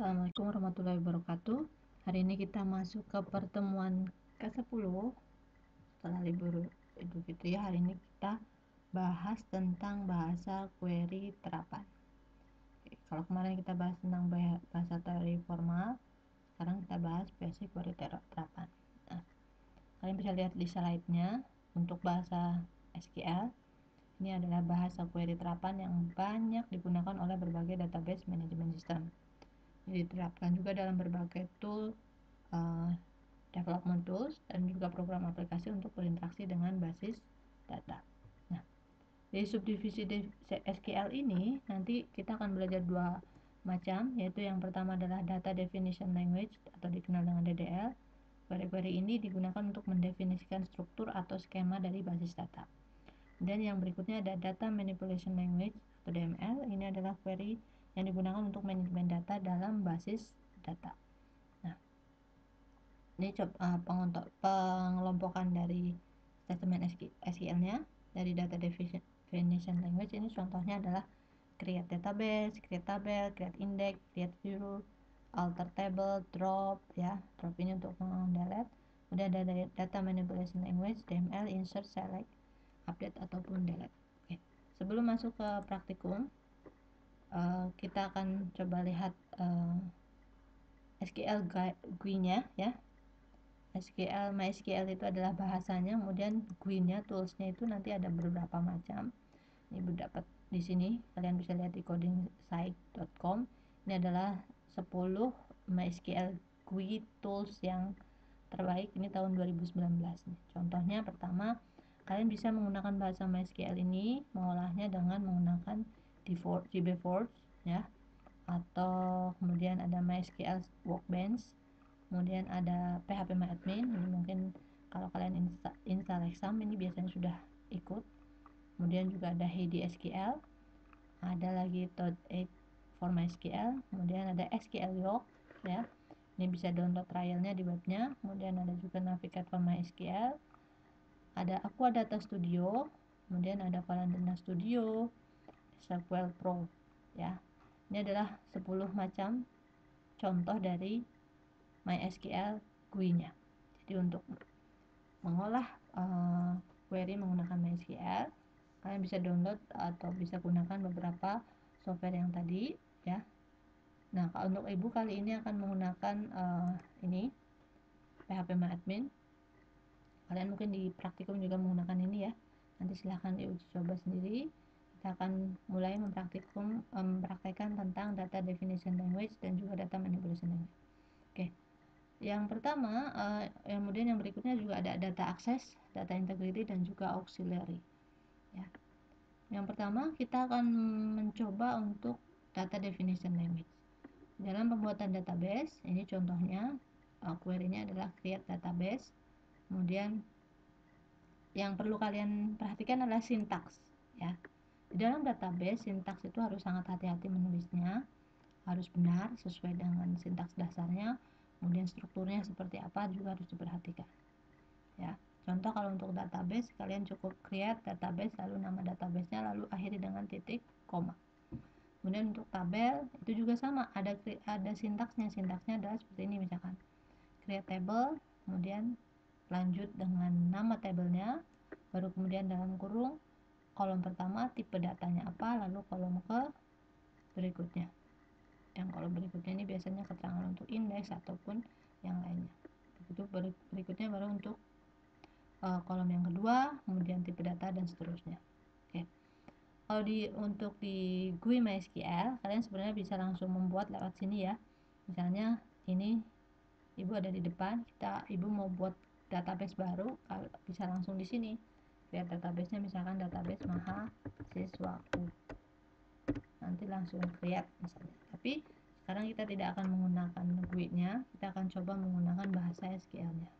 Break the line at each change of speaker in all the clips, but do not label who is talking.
Assalamualaikum warahmatullahi wabarakatuh. Hari ini kita masuk ke pertemuan ke-10 setelah libur Idul Fitri. Hari ini kita bahas tentang bahasa query terapan. Oke, kalau kemarin kita bahas tentang bahasa teori formal, sekarang kita bahas basic query terapan. Nah, kalian bisa lihat di slide-nya untuk bahasa SQL. Ini adalah bahasa query terapan yang banyak digunakan oleh berbagai database management system diterapkan juga dalam berbagai tool uh, development tools dan juga program aplikasi untuk berinteraksi dengan basis data. Nah, di subdivisi SQL ini nanti kita akan belajar dua macam, yaitu yang pertama adalah data definition language atau dikenal dengan DDL. Query-query ini digunakan untuk mendefinisikan struktur atau skema dari basis data. Dan yang berikutnya ada data manipulation language atau DML. Ini adalah query yang digunakan untuk manajemen data dalam basis data. Nah, ini coba uh, pengelompokan dari statement SQL-nya dari data definition language ini contohnya adalah create database, create table, create index, create view, alter table, drop ya. Drop ini untuk mendelete. Kemudian ada data manipulation language, DML, insert, select, update ataupun delete. Oke. Sebelum masuk ke praktikum, Eh, kita akan coba lihat uh, eh, SQL GUI-nya ya. SQL MySQL itu adalah bahasanya, kemudian GUI-nya toolsnya itu nanti ada beberapa macam. Ini dapat di sini, kalian bisa lihat di codingsite.com. Ini adalah 10 MySQL GUI tools yang terbaik ini tahun 2019 nih. Contohnya pertama, kalian bisa menggunakan bahasa MySQL ini mengolahnya dengan menggunakan GB Force ya. Atau kemudian ada MySQL Workbench kemudian ada PHP MyAdmin ini mungkin kalau kalian insta install exam ini biasanya sudah ikut. Kemudian juga ada Heidi SQL ada lagi Toad8 for MySQL kemudian ada SQL York ya. Ini bisa download trialnya di webnya. Kemudian ada juga Navigate for MySQL ada Aqua Data Studio kemudian ada Valendana Studio SQL Pro ya. Ini adalah 10 macam contoh dari MySQL GUI-nya jadi untuk mengolah uh, query menggunakan MySQL kalian bisa download atau bisa gunakan beberapa software yang tadi ya. Nah kalau untuk ibu kali ini akan menggunakan uh, ini PHP MyAdmin kalian mungkin di praktikum juga menggunakan ini ya. Nanti silahkan diuji coba sendiri kita akan mulai mempraktikum mempraktekkan tentang data definition language dan juga data manipulation language. Oke. Yang pertama, uh, kemudian yang berikutnya juga ada data access, data integrity dan juga auxiliary. Ya. Yang pertama, kita akan mencoba untuk data definition language. Dalam pembuatan database, ini contohnya uh, query-nya adalah create database. Kemudian yang perlu kalian perhatikan adalah sintaks ya di dalam database, sintaks itu harus sangat hati-hati menulisnya, harus benar sesuai dengan sintaks dasarnya, kemudian strukturnya seperti apa juga harus diperhatikan. Ya, contoh kalau untuk database, kalian cukup create database lalu nama databasenya lalu akhiri dengan titik koma. Kemudian untuk tabel itu juga sama, ada ada sintaksnya. Sintaksnya adalah seperti ini misalkan. Create table, kemudian lanjut dengan nama tabelnya, baru kemudian dalam kurung kolom pertama tipe datanya apa lalu kolom ke berikutnya. Yang kolom berikutnya ini biasanya keterangan untuk indeks ataupun yang lainnya. Begitu berikutnya baru untuk uh, kolom yang kedua kemudian tipe data dan seterusnya. Oke. Kalau di untuk di GUI MySQL kalian sebenarnya bisa langsung membuat lewat sini ya. Misalnya ini ibu ada di depan kita ibu mau buat database baru bisa langsung di sini biar databasenya misalkan database maha siswaku nanti langsung create misalnya. Tapi sekarang kita tidak akan menggunakan GUI nya kita akan coba menggunakan bahasa SQL nya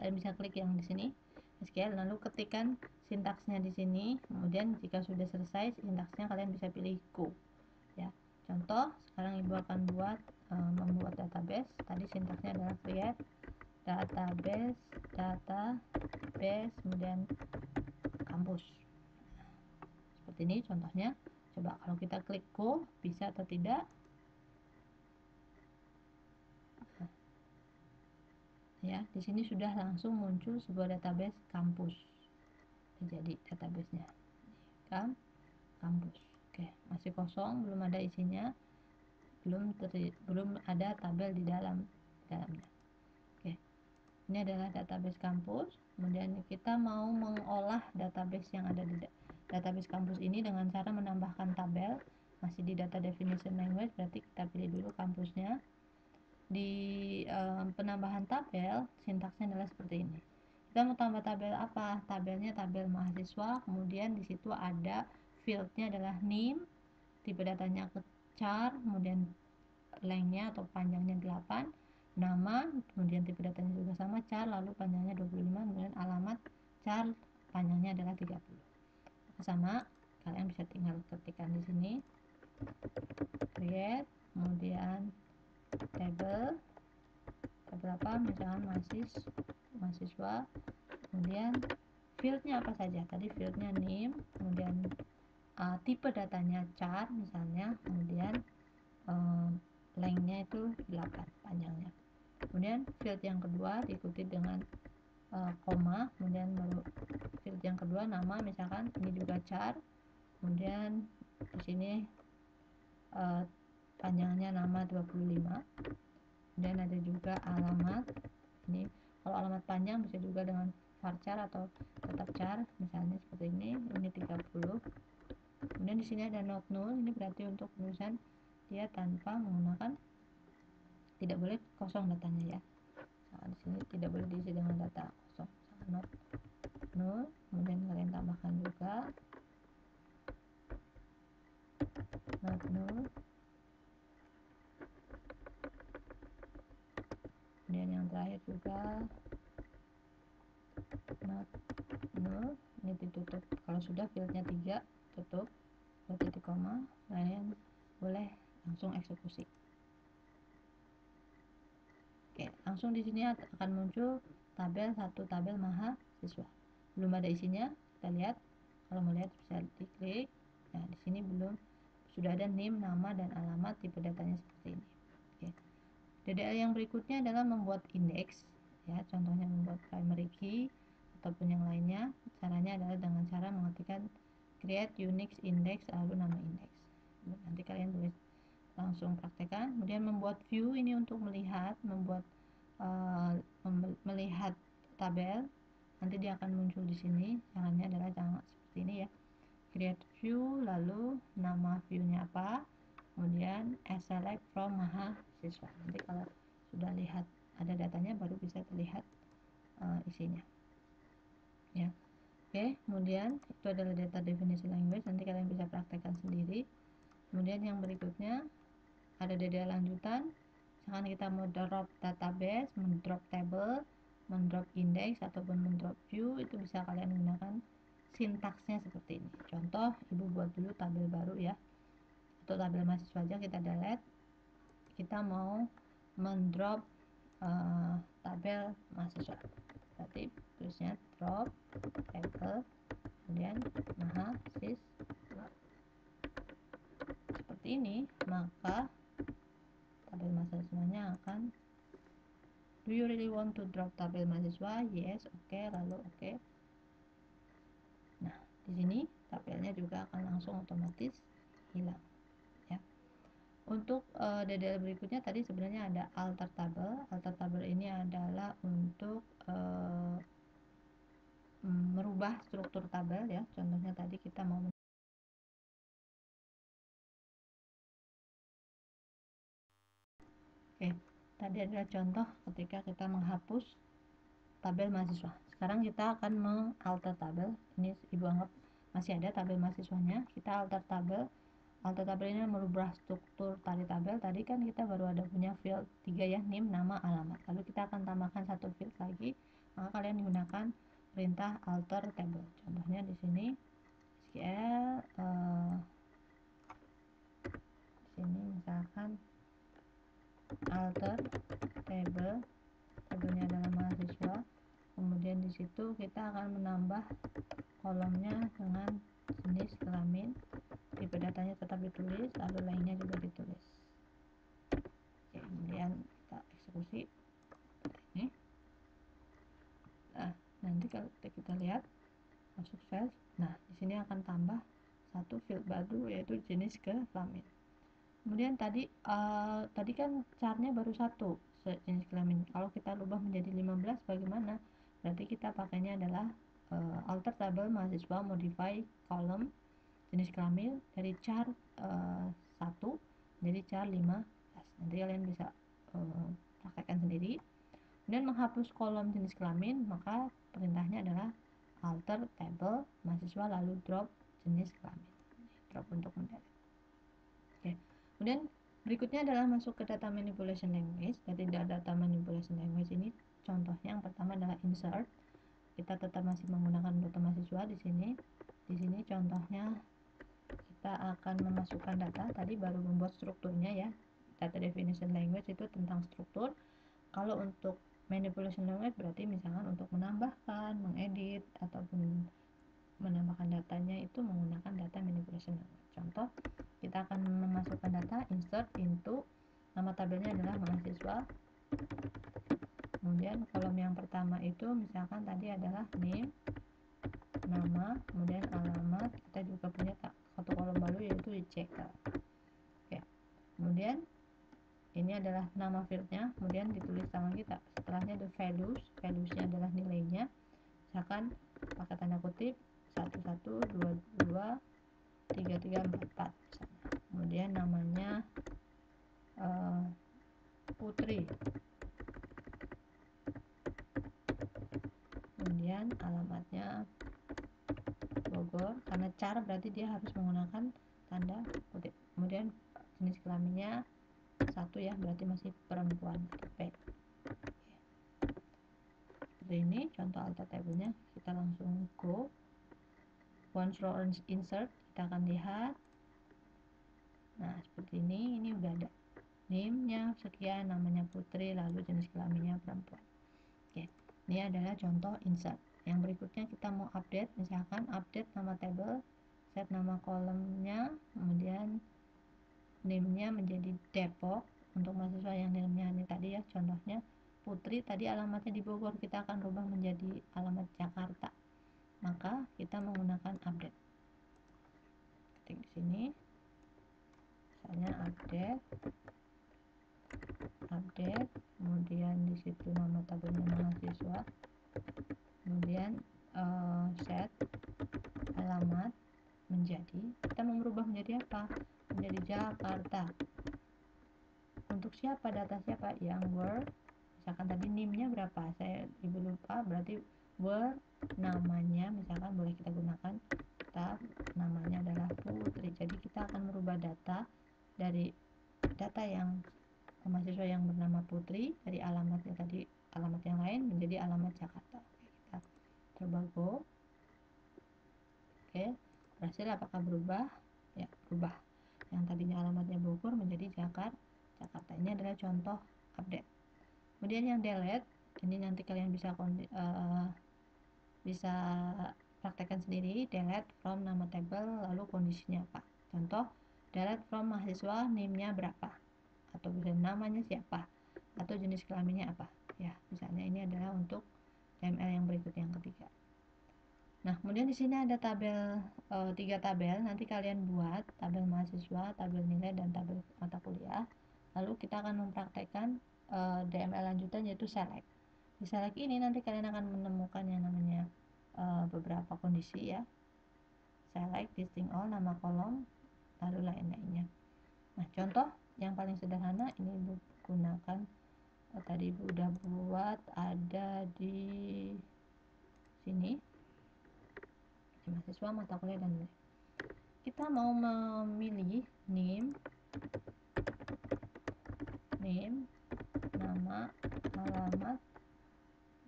kalian bisa klik yang di sini SQL lalu ketikkan sintaksnya di sini. Kemudian jika sudah selesai sintaksnya kalian bisa pilih go ya contoh sekarang ibu akan buat uh, membuat database. Tadi sintaksnya adalah create database database kemudian kampus. Seperti ini contohnya. Coba kalau kita klik go bisa atau tidak? Ya di sini sudah langsung muncul sebuah database kampus. Jadi databasenya. Kan? Kampus. Oke masih kosong belum ada isinya. Belum belum ada tabel di dalam dalamnya ini adalah database kampus. Kemudian kita mau mengolah database yang ada di database kampus ini dengan cara menambahkan tabel. Masih di data definition language berarti kita pilih dulu kampusnya. Di um, penambahan tabel sintaksnya adalah seperti ini. Kita mau tambah tabel apa? Tabelnya tabel mahasiswa kemudian di situ ada fieldnya adalah name tipe datanya char kemudian lengthnya atau panjangnya 8 nama kemudian tipe datanya juga sama char lalu panjangnya 25 kemudian alamat char panjangnya adalah 30 sama kalian bisa tinggal ketikkan di sini. Create kemudian table berapa misalkan mahasiswa mahasiswa kemudian fieldnya apa saja. Tadi fieldnya name kemudian uh, tipe datanya char misalnya kemudian uh, lengthnya itu 8 panjangnya kemudian field yang kedua diikuti dengan uh, koma kemudian baru field yang kedua nama misalkan ini juga char kemudian di sini uh, panjangnya nama 25 dan ada juga alamat ini kalau alamat panjang bisa juga dengan varchar atau tetap char misalnya seperti ini ini 30 kemudian di sini ada not null ini berarti untuk penulisan dia tanpa menggunakan tidak boleh kosong datanya ya. Nah, di sini tidak boleh diisi dengan data kosong. Not null kemudian kalian tambahkan juga. Not null kemudian yang terakhir juga. Not null ini ditutup. Kalau sudah fieldnya 3 tutup. Dua titik koma. Kalian boleh langsung eksekusi oke langsung di sini akan muncul tabel satu tabel mahasiswa belum ada isinya kita lihat. Kalau mau lihat bisa diklik. Nah di sini belum sudah ada name nama dan alamat tipe datanya seperti ini. DDL yang berikutnya adalah membuat indeks ya. Contohnya membuat primary key ataupun yang lainnya. Caranya adalah dengan cara mengetikkan create unix index lalu nama indeks. Nanti kalian boleh langsung praktekkan kemudian membuat view ini untuk melihat membuat uh, melihat tabel nanti dia akan muncul di sini. Caranya adalah jangan seperti ini ya. Create view lalu nama viewnya apa kemudian select from mahasiswa nanti kalau sudah lihat ada datanya baru bisa terlihat uh, isinya. Ya. Oke kemudian itu adalah data definition language. Nanti kalian bisa praktekkan sendiri. Kemudian yang berikutnya ada DDL lanjutan misalkan kita mau drop database mendrop table mendrop index ataupun mendrop view itu bisa kalian gunakan sintaksnya seperti ini. Contoh ibu buat dulu tabel baru ya. Untuk tabel mahasiswa aja kita delete. Kita mau mendrop uh, tabel mahasiswa. Berarti tulisnya drop table kemudian mahasiswa. Seperti ini maka tabel mahasiswanya akan do you really want to drop tabel mahasiswa yes oke okay, lalu oke okay. nah di sini tabelnya juga akan langsung otomatis hilang untuk uh, eh, DDL berikutnya tadi sebenarnya ada alter table. Alter table ini adalah untuk uh, merubah struktur tabel ya. Contohnya tadi kita mau Oke, tadi adalah contoh ketika kita menghapus tabel mahasiswa. Sekarang kita akan mengalter tabel. Ini Ibu anggap masih ada tabel mahasiswanya. Kita alter tabel Alter tabel ini merubah struktur tali tabel. Tadi kan kita baru ada punya field 3 ya, name, nama, alamat. Lalu kita akan tambahkan satu field lagi. Maka kalian gunakan perintah alter table. Contohnya di sini SQL uh, di sini misalkan alter table tabelnya adalah mahasiswa. Kemudian di situ kita akan menambah kolomnya dengan jenis kelamin. Tipe datanya tetap ditulis lalu lainnya juga ditulis. Oke, kemudian kita eksekusi. Ini. Kita lihat masuk sales nah di sini akan tambah satu field baru yaitu jenis kelamin kemudian tadi uh, tadi kan chartnya baru satu jenis kelamin kalau kita ubah menjadi 15 bagaimana? Berarti kita pakainya adalah uh, alter table mahasiswa modify column jenis kelamin dari char uh, 1 jadi char 15 nanti kalian bisa uh, praktekkan sendiri. Kemudian menghapus kolom jenis kelamin maka perintahnya adalah alter table mahasiswa lalu drop jenis kelamin drop untuk mendadak kemudian berikutnya adalah masuk ke data manipulation language. Jadi data manipulation language ini contohnya yang pertama adalah insert. Kita tetap masih menggunakan data mahasiswa di sini. Di sini contohnya kita akan memasukkan data. Tadi baru membuat strukturnya ya. Data definition language itu tentang struktur. Kalau untuk manipulation language berarti misalkan untuk menambahkan, mengedit ataupun menambahkan datanya itu menggunakan data manipulation language. Contoh, kita akan memasukkan data insert into nama tabelnya adalah mahasiswa. Kemudian kolom yang pertama itu misalkan tadi adalah name, nama, kemudian alamat. Kita juga punya satu kolom baru yaitu checker. Oke. Kemudian ini adalah nama fieldnya kemudian ditulis sama kita setelahnya the values valuesnya adalah nilainya misalkan pakai tanda kutip 1 1 2 2 3 3 4 4 kemudian namanya uh, putri. Kemudian alamatnya Bogor karena cara berarti dia harus menggunakan tanda kutip. Kemudian jenis kelaminnya satu ya berarti masih perempuan P. Seperti ini contoh alter table-nya kita langsung go. Once row insert kita akan lihat. Nah seperti ini ini udah ada name-nya sekian namanya putri lalu jenis kelaminnya perempuan. Oke ini adalah contoh insert. Yang berikutnya kita mau update misalkan update nama table set nama kolomnya kemudian name-nya menjadi Depok. Untuk mahasiswa yang name-nya ini tadi ya contohnya Putri tadi alamatnya di Bogor kita akan rubah menjadi alamat Jakarta. Maka kita menggunakan update ketik di sini misalnya update. Kemudian di situ nama tabelnya mahasiswa. Kemudian uh, set alamat menjadi. Kita mau merubah menjadi apa? Menjadi Jakarta. Untuk siapa? Data siapa? Yang word. Misalkan tadi nimnya berapa? Saya ibu lupa berarti word namanya misalkan boleh kita gunakan. Tab namanya adalah putri. Jadi kita akan merubah data dari data yang mahasiswa yang bernama putri dari alamatnya tadi alamat yang lain menjadi alamat Jakarta. Kita coba go. Oke berhasil apakah berubah? Ya berubah. Yang tadinya alamatnya Bogor menjadi Jakarta Jakarta ini adalah contoh update. Kemudian yang delete ini nanti kalian bisa uh, bisa praktekkan sendiri delete from nama table lalu kondisinya apa? Contoh delete from mahasiswa name-nya berapa atau bisa namanya siapa atau jenis kelaminnya apa ya misalnya ini adalah untuk TML yang berikut yang ketiga Nah, kemudian di sini ada tabel e, tiga tabel. Nanti kalian buat tabel mahasiswa, tabel nilai, dan tabel mata kuliah. Lalu kita akan mempraktekkan e, DML lanjutan yaitu select. Di select ini nanti kalian akan menemukan yang namanya e, beberapa kondisi ya. Select, listing all, nama kolom, lalu lain-lainnya. Nah, contoh yang paling sederhana ini Ibu gunakan. Oh, tadi Ibu udah buat ada di sini. Mahasiswa mata kuliah dan kita mau memilih name name nama alamat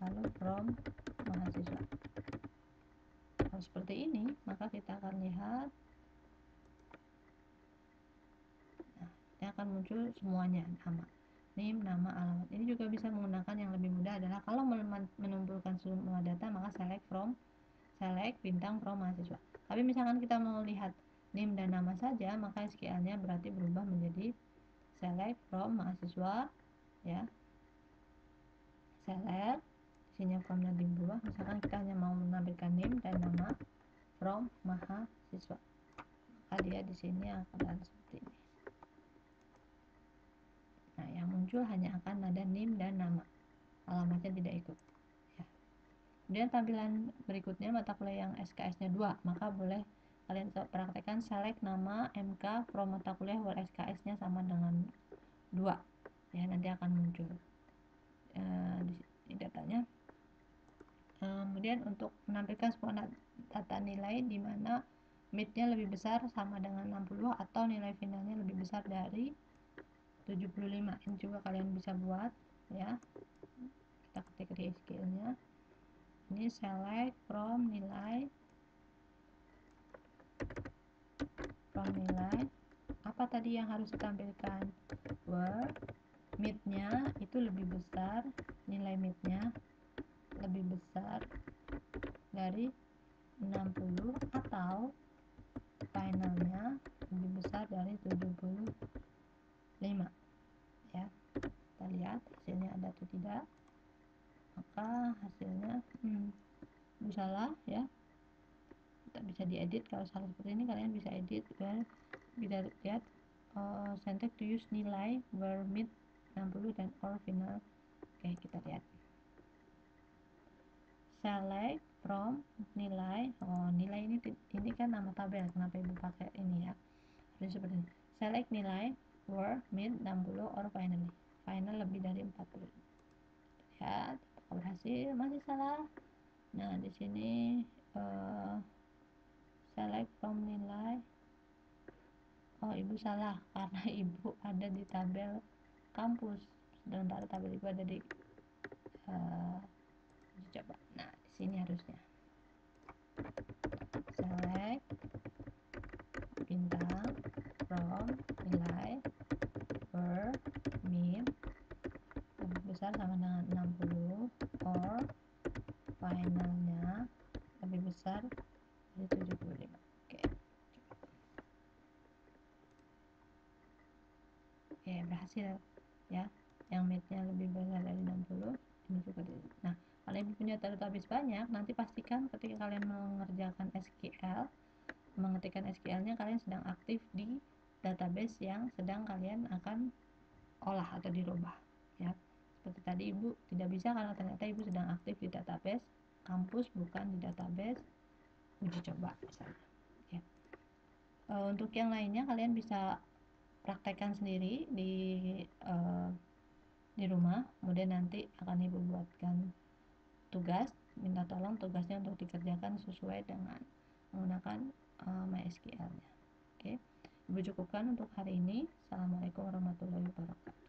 lalu from mahasiswa. Kalau seperti ini maka kita akan lihat nah ini akan muncul semuanya nama name nama alamat. Ini juga bisa menggunakan yang lebih mudah adalah kalau menumpulkan semua data maka select from select bintang pro mahasiswa. Tapi misalkan kita mau lihat name dan nama saja maka SQL-nya berarti berubah menjadi select from mahasiswa ya. Select isinya formnya di bawah misalkan kita hanya mau menampilkan name dan nama from mahasiswa. Maka dia di sini akan seperti ini nah yang muncul hanya akan ada name dan nama. Alamatnya tidak ikut. Ya. kemudian tampilan berikutnya mata kuliah yang SKS nya 2 maka boleh kalian praktekkan select nama MK from mata kuliah where SKS nya sama dengan 2 ya nanti akan muncul. E, di, datanya. E, kemudian untuk menampilkan sebuah data nilai di mana midnya lebih besar sama dengan 60 atau nilai finalnya lebih besar dari 75 ini juga kalian bisa buat ya. Kita ketik di SQL nya ini select from nilai from nilai. Apa tadi yang harus ditampilkan? Where midnya itu lebih besar nilai midnya lebih besar dari 60 atau finalnya lebih besar dari 75 ya kita lihat hasilnya ada atau tidak maka hasilnya hmm, salah ya tak bisa diedit. Kalau salah seperti ini kalian bisa edit dan bisa lihat uh, syntax to use nilai where mid 60 dan or final. Oke kita lihat. Select from nilai. Oh nilai ini ini kan nama tabel kenapa ibu pakai ini ya? Harus seperti ini. Select nilai were mid 60 or finally final lebih dari 40 lihat berhasil masih salah. Nah di sini uh, select from nilai. Oh ibu salah karena ibu ada di tabel kampus. Sementara tabel ibu ada di uh, coba. Nah di sini harusnya. Select bintang from nilai besar sama dengan 60 or finalnya lebih besar dari 75 oke. Oke berhasil ya. Yang midnya lebih besar dari 60 ini juga di nah kalau ibu punya database banyak nanti pastikan ketika kalian mengerjakan SQL mengetikkan SQL nya kalian sedang aktif di database yang sedang kalian akan olah atau dirubah seperti tadi ibu. Tidak bisa karena ternyata ibu sedang aktif di database kampus bukan di database uji coba ya. e, untuk yang lainnya kalian bisa praktekkan sendiri di e, di rumah. Kemudian nanti akan ibu buatkan tugas minta tolong tugasnya untuk dikerjakan sesuai dengan menggunakan e, MySQL oke. Ibu cukupkan untuk hari ini. Assalamualaikum warahmatullahi wabarakatuh